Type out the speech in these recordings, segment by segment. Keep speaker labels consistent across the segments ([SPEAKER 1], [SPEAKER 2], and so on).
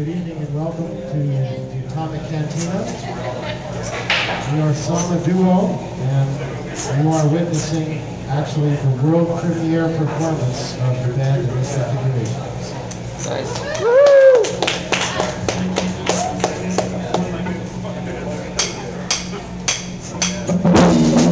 [SPEAKER 1] Good evening and welcome to the Atomic Cantina. We are Sama Duo and you are witnessing actually the world premiere performance of the band in this configuration.
[SPEAKER 2] Nice.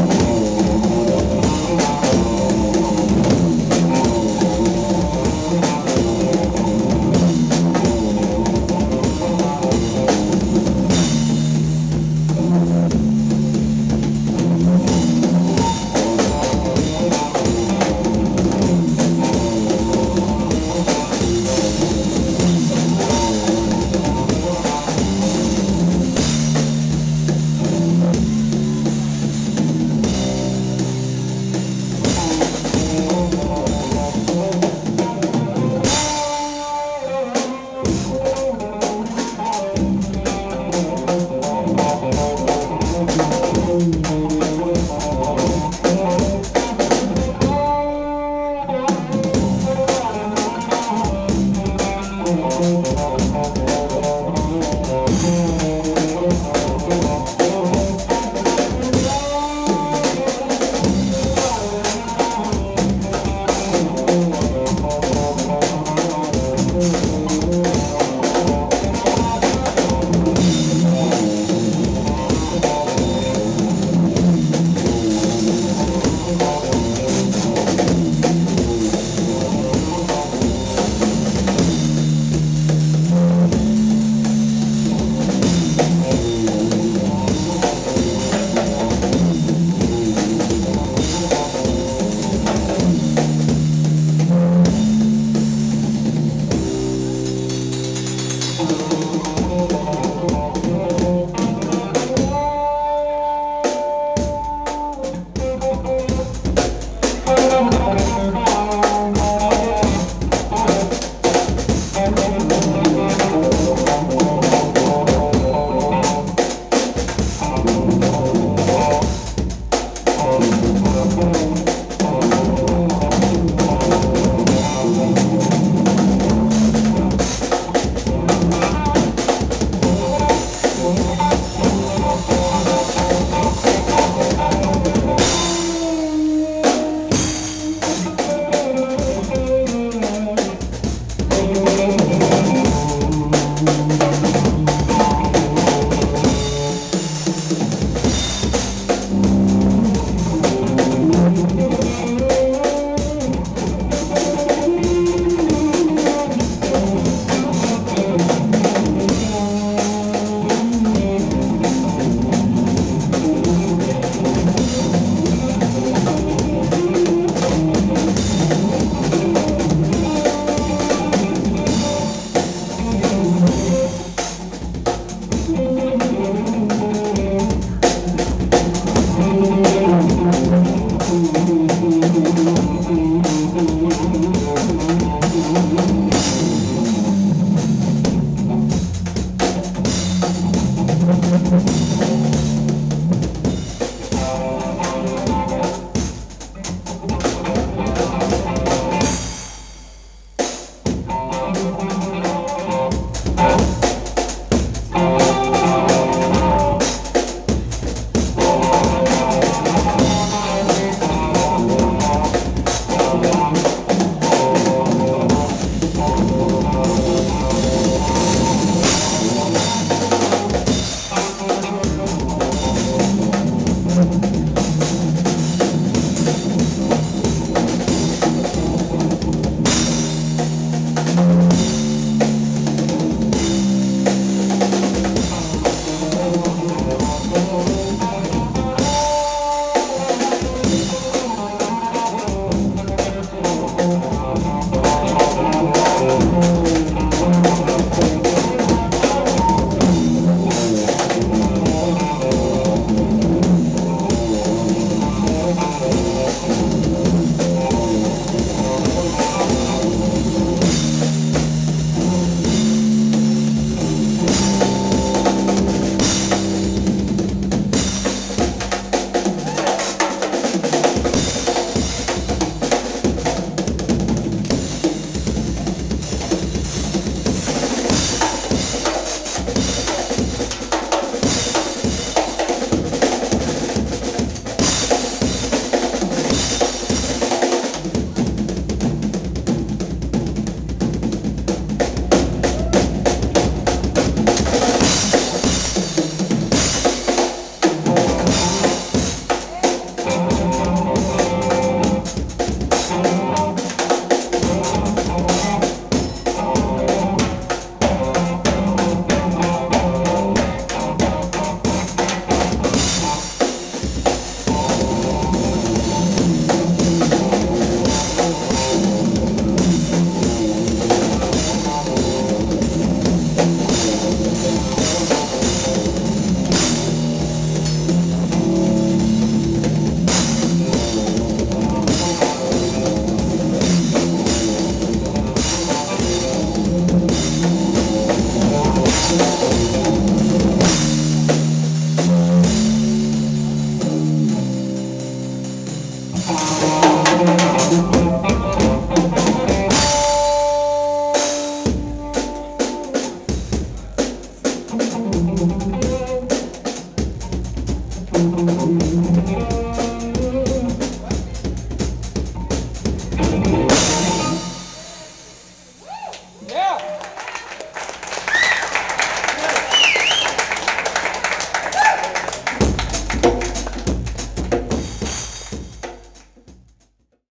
[SPEAKER 2] Oh.